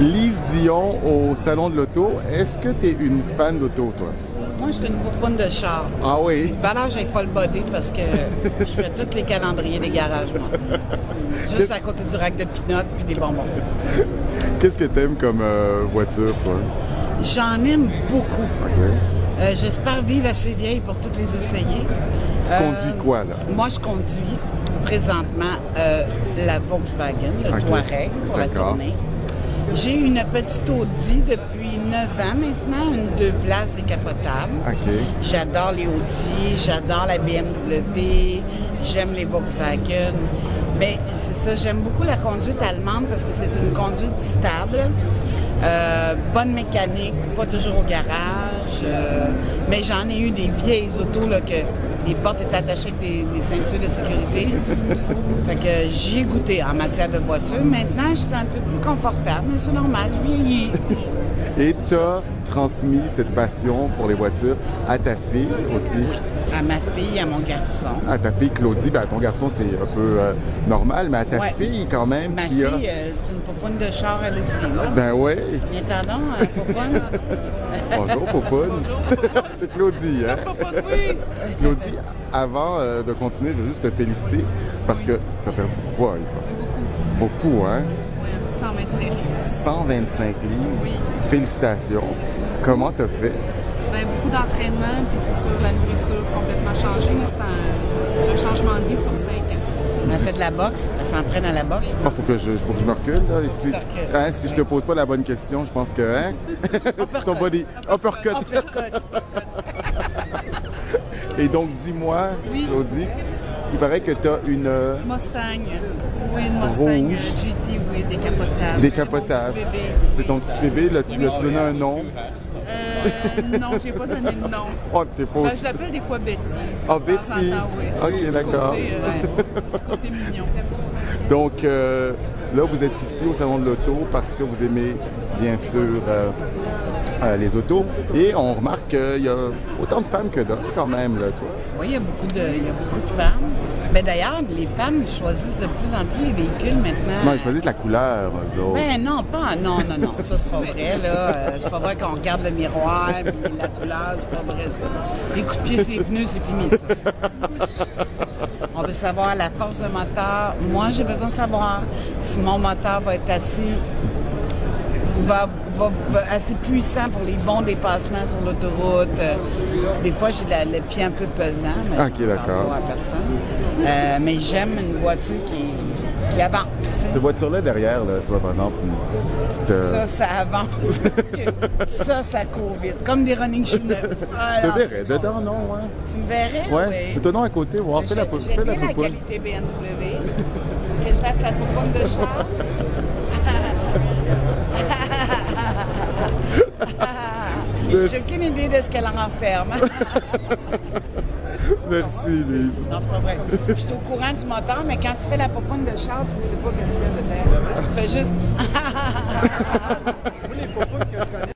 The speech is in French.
Lise Dion au Salon de l'Auto. Est-ce que tu es une fan d'auto, toi? Moi, je suis une bouboune de char. Ah oui? C'est valeur, j'ai pas le body parce que je fais tous les calendriers des garages, moi. Juste à côté du rack de pinottes puis des bonbons. Qu'est-ce que tu aimes comme euh, voiture, toi? J'en aime beaucoup. OK. Euh, J'espère vivre assez vieille pour toutes les essayer. Tu Euh, conduis quoi, là? Moi, je conduis présentement euh, la Volkswagen, le. Touareg, pour la tournée. J'ai une petite Audi depuis 9 ans maintenant, une deux places décapotable. J'adore les Audi, j'adore la BMW, j'aime les Volkswagen. Mais c'est ça, j'aime beaucoup la conduite allemande parce que c'est une conduite stable, euh, bonne mécanique, pas toujours au garage. euh, mais j'en ai eu des vieilles autos là, que les portes étaient attachées avec des, ceintures de sécurité. fait que j'y ai goûté en matière de voiture. Maintenant, je suis un peu plus confortable, mais c'est normal, je vieillis. Et as transmis cette passion pour les voitures à ta fille aussi, À ma fille, à mon garçon. à ta fille Claudie. Ben, à ton garçon, c'est un peu euh, normal, mais à ta Ouais. fille quand même Ma qui fille, a... euh, c'est une popoune de char, elle aussi. Là. Ben t'en donc, euh. Bonjour, Popoune. c'est Claudie, hein? oui. Claudie, avant de continuer, je veux juste te féliciter parce que tu as perdu du poids. là. Beaucoup, hein? Oui, 125 livres. 125 livres. Oui. Félicitations. Comment t'as fait? Ben, beaucoup d'entraînement, puis c'est sûr, la nourriture complètement changée, mais c'est un, un changement de vie sur 5 ans. Elle fait de la boxe, elle s'entraîne à la boxe. Ah, faut que je, faut que je me recule, là. Si, hein, si je te pose pas la bonne question, je pense que, hein? Ton body. Uppercut. Uppercut. Et donc, dis-moi, Oui. Claudie, il paraît que tu as une euh, Mustang. Oui, une Mustang Rouge. GT, oui, décapotable. décapotable. C'est mon petit bébé. C'est ton petit bébé, là, tu lui as-tu donné un nom? Euh, non, j'ai pas donné de nom. Oh, t'es pas Ben, je l'appelle des fois Betty. Ah, en Betty. temps, oui. C'est Ok, d'accord. côté, euh, côté mignon. Donc, euh, là, vous êtes ici au Salon de l'Auto parce que vous aimez, bien sûr, euh, euh, les autos. Et on remarque qu'il y a autant de femmes que d'hommes, quand même, là, toi. Oui, il y a beaucoup de, il y a beaucoup de femmes. Mais d'ailleurs, les femmes choisissent de plus en plus les véhicules maintenant. Non, ils choisissent la couleur, eux autres. Ben non, pas. Non, non, non. Ça, c'est pas vrai, là. C'est pas vrai qu'on regarde le miroir, puis la couleur, c'est pas vrai, ça. Les coups de pied, c'est pneus, c'est fini, ça. Veut savoir la force de moteur. Moi, j'ai besoin de savoir si mon moteur va être assez. Va, va- va- assez puissant pour les bons dépassements sur l'autoroute. Des fois, j'ai la- le pied un peu pesant, mais Ok, j'en d'accord. à personne. Euh, mais j'aime une voiture qui, qui avance. Cette voiture-là derrière, là, toi, par exemple, petite, euh, Ça, ça avance. ça, ça court vite. Comme des running shoes neufs. je te verrais dedans, non? Ouais. Tu me verrais? Ouais. Oui. Mets-toi donc à côté, voir. Fais la, J'ai- pou- J'aime fais la bien la qualité BMW. que je fasse la poupoune de char. J'ai aucune idée de ce qu'elle renferme. Merci, Lise. Non, c'est pas vrai. Je suis au courant du moteur, mais quand tu fais la poupoune de char, tu ne sais pas ce qu'il y a dedans. Tu fais juste.